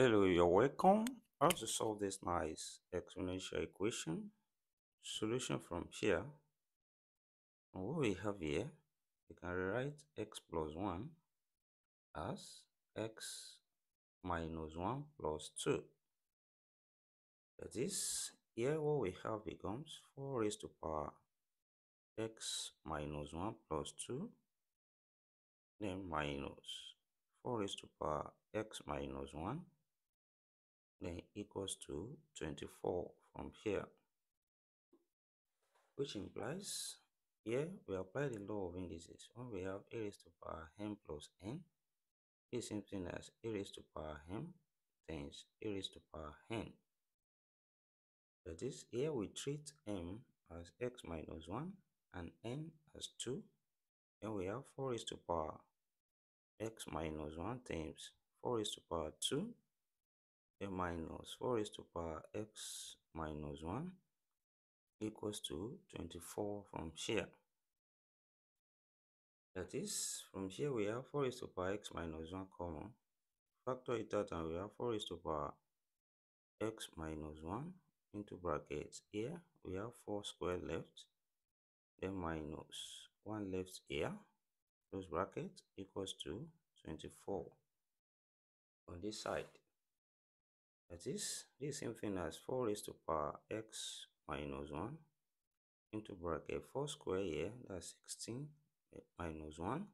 Hello, you're welcome. How to solve this nice exponential equation? Solution from here. What we have here, we can rewrite x plus 1 as x minus 1 plus 2. That is, here what we have becomes 4 raised to power x minus 1 plus 2, then minus 4 raised to power x minus 1 then equals to 24 from here which implies here we apply the law of indices. When we have a raised to power m plus n is same thing as a raised to power m times a raised to power n. That is here we treat m as x minus 1 and n as 2 then we have 4 raised to power x minus 1 times 4 raised to power 2 a minus 4 raised to power x minus 1 equals to 24 from here. That is, from here we have 4 raised to power x minus 1 common. Factor it out and we have 4 raised to power x minus 1 into brackets. Here we have 4 square left, then minus 1 left here, close bracket equals to 24 on this side. That is, this same thing as 4 raised to power x minus 1 into bracket 4 square here, that's 16 eh, minus 1,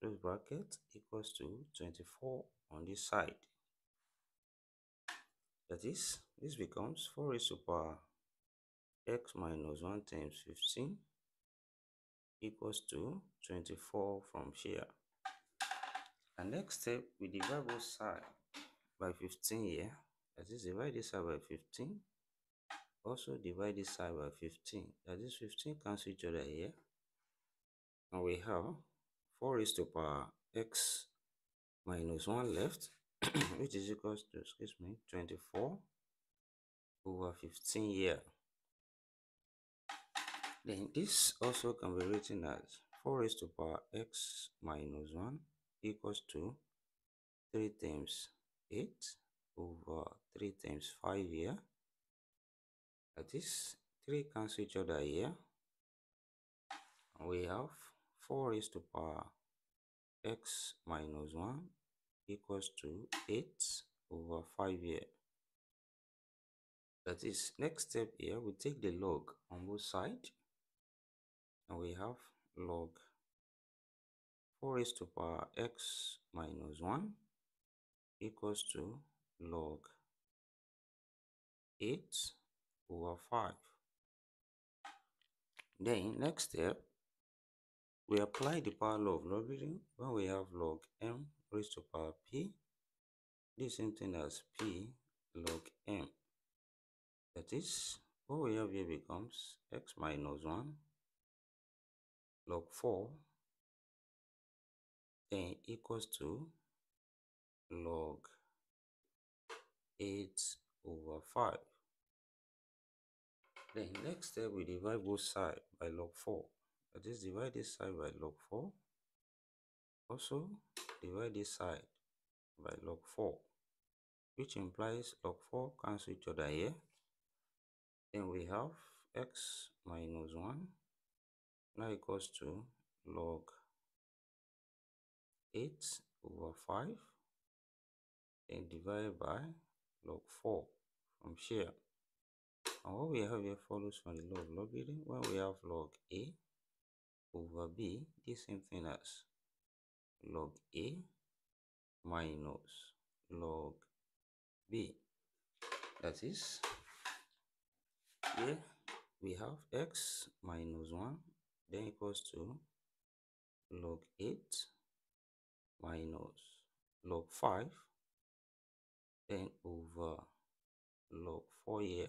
close bracket equals to 24 on this side. That is, this becomes 4 raised to power x minus 1 times 15 equals to 24 from here. And next step, we divide both sides by 15 here. That is, divide this side by 15. Also divide this side by 15. That is, 15 cancel each other here. And we have 4 raised to power x minus 1 left, which is equals to, excuse me, 24 over 15 here. Then this also can be written as 4 raised to power x minus 1 equals to 3 times 8 over 3 times 5 here. That is 3 cancel each other here. We have 4 raised to power x minus 1 equals to 8 over 5 here. That is, next step here, we take the log on both sides. And we have log 4 raised to power x minus 1 equals to log 8 over 5. Then next step, we apply the power law of logarithm when we have log m raised to power p. This same thing as p log m. That is, what we have here becomes x minus 1 log 4 then equals to log 8 over 5. Then next step we divide both sides by log 4. That is divide this side by log 4. Also divide this side by log 4 which implies log 4 cancel each other here. Then we have x minus 1 now equals to log 8 over 5 then divided by log 4 from here. And what we have here follows from the of logarithm. When we have log A over B, the same thing as log A minus log B. That is, here we have x minus 1 then equals to log 8 minus log 5 then over log 4 here.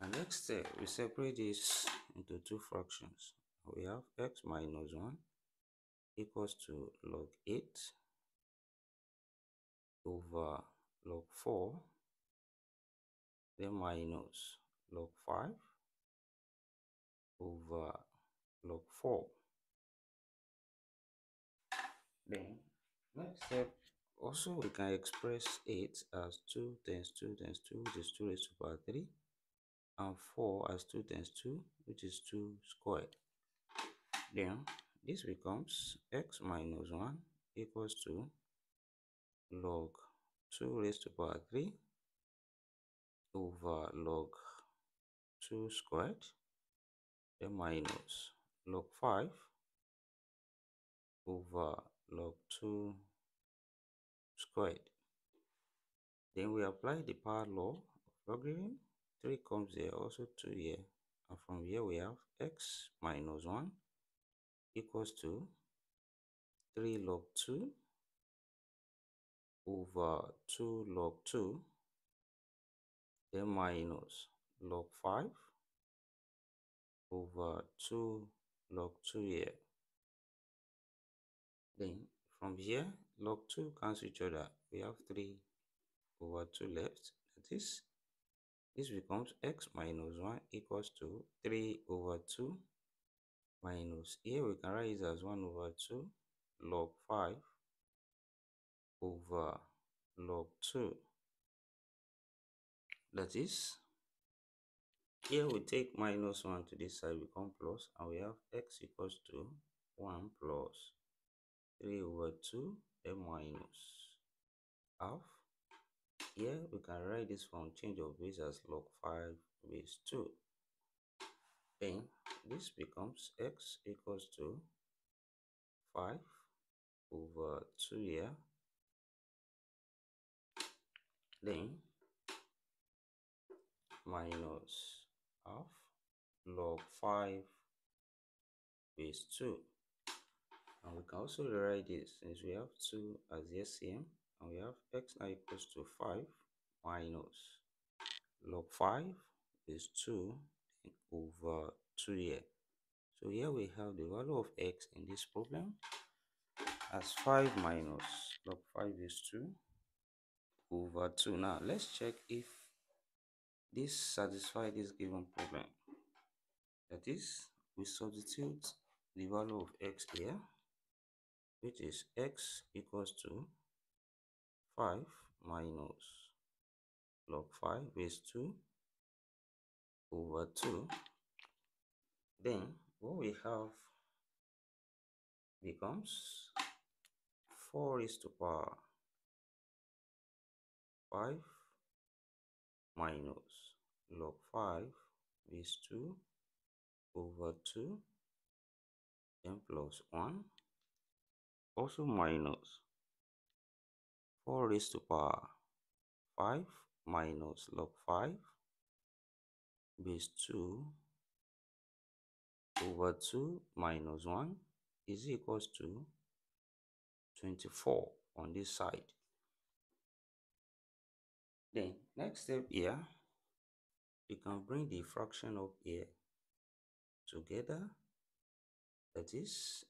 And next step, we separate this into two fractions. We have x minus 1 equals to log 8 over log 4 then minus log 5 over log 4. Then next step Also, we can express 8 as 2 times 2 times 2, which is 2 raised to the power 3, and 4 as 2 times 2, which is 2 squared. Then, this becomes x minus 1 equals to log 2 raised to power 3 over log 2 squared, then minus log 5 over log 2 squared. Then we apply the power law of logarithm. 3 comes here, also 2 here. And from here we have x minus 1 equals to 3 log 2 over 2 log 2 then minus log 5 over 2 log 2 here. Then from here, log 2 cancel each other. We have 3 over 2 left. That is, this becomes x minus 1 equals to 3 over 2 minus, here we can write it as 1 over 2 log 5 over log 2. That is, here we take minus 1 to this side become plus and we have x equals to 1 plus 3 over 2 then minus half. Here we can write this from change of base as log 5 base 2. Then this becomes x equals to 5 over 2 here. Then minus half log 5 base 2. And we can also rewrite this since we have 2 as the SCM and we have x now equals to 5 minus log 5 is 2 over 2 here. So here we have the value of x in this problem as 5 minus log 5 is 2 over 2. Now let's check if this satisfies this given problem. That is, we substitute the value of x here, which is x equals to 5 minus log 5 base 2 over 2. Then what we have becomes 4 is to power 5 minus log 5 is 2 over 2 n plus 1 also minus 4 raised to power 5 minus log 5 base 2 over 2 minus 1 is equals to 24 on this side. Then next step here you can bring the fraction up here together. That is,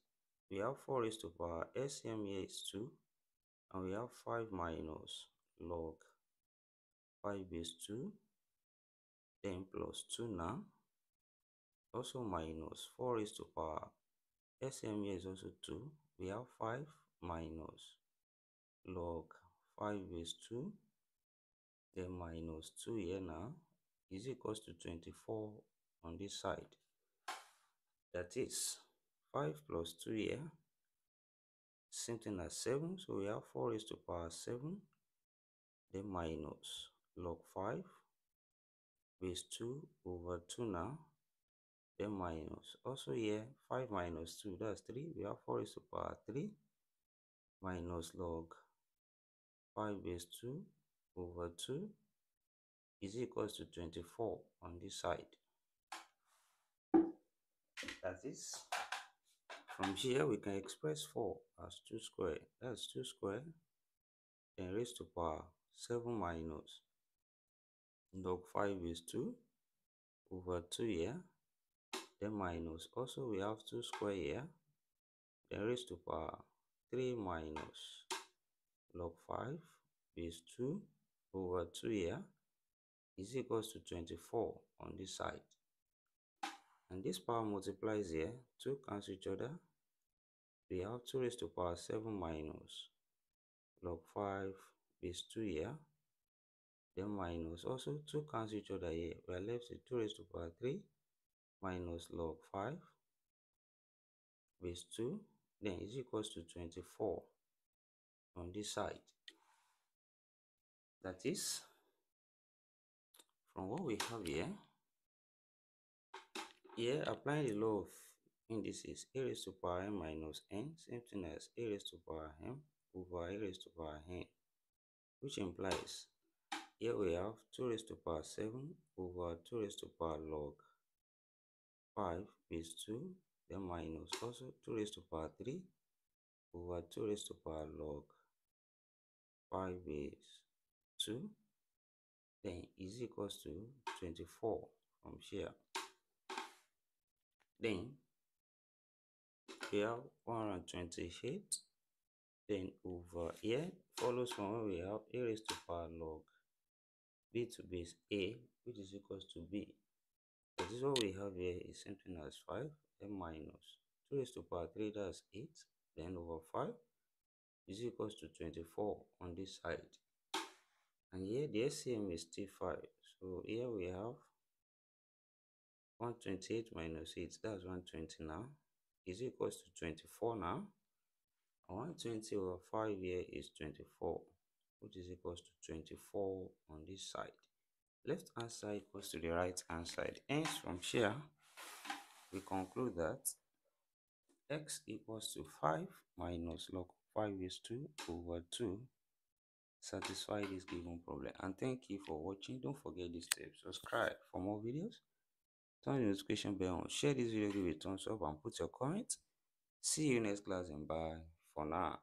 we have 4 raised to power SCM here is 2, and we have 5 minus log 5 base 2, then plus 2 now, also minus 4 raised to power SCM here is also 2, we have 5 minus log 5 base 2, then minus 2 here now, is equals to 24 on this side. That is 5 plus 2 here, same thing as 7. So we have 4 raised to power 7, then minus log 5 base 2 over 2 now, then minus. Also here, 5 minus 2, that's 3. We have 4 raised to power 3 minus log 5 base 2 over 2 is equals to 24 on this side. That is, from here we can express 4 as 2 square. That's 2 square, then raised to power 7 minus log 5 is 2 over 2 here, then minus. Also we have 2 square here, then raised to power 3 minus log 5 is 2 over 2 here is equals to 24 on this side. And this power multiplies here, 2 cancel each other. We have 2 raised to power 7 minus log 5 base 2 here. Then minus also 2 cancel each other here. We are left with 2 raised to power 3 minus log 5 base 2 then is equals to 24 on this side. That is from what we have here here applying the law of indices. A raised to power n minus n same thing as a raised to power m over a raised to power n which implies here we have 2 raised to power 7 over 2 raised to power log 5 is 2 then minus also 2 raised to power 3 over 2 raised to power log 5 base 2 then is equals to 24 from here then we have 128 then over here follows from where we have a raised to power log b to base a which is equals to b. So this is what we have here is something as 5 then minus 2 raised to power 3 that's 8 then over 5 is equals to 24 on this side. And here the LCM is still 5 so here we have 128 minus 8 that's 120 now. Is equals to 24 now? 120 over 5 here is 24 which is equals to 24 on this side. Left hand side equals to the right hand side. Hence from here we conclude that x equals to 5 minus log 5 is 2 over 2 satisfy this given problem. And thank you for watching. Don't forget this step subscribe for more videos turn the notification bell on. Share this video give a thumbs up and put your comment see you next class and bye for now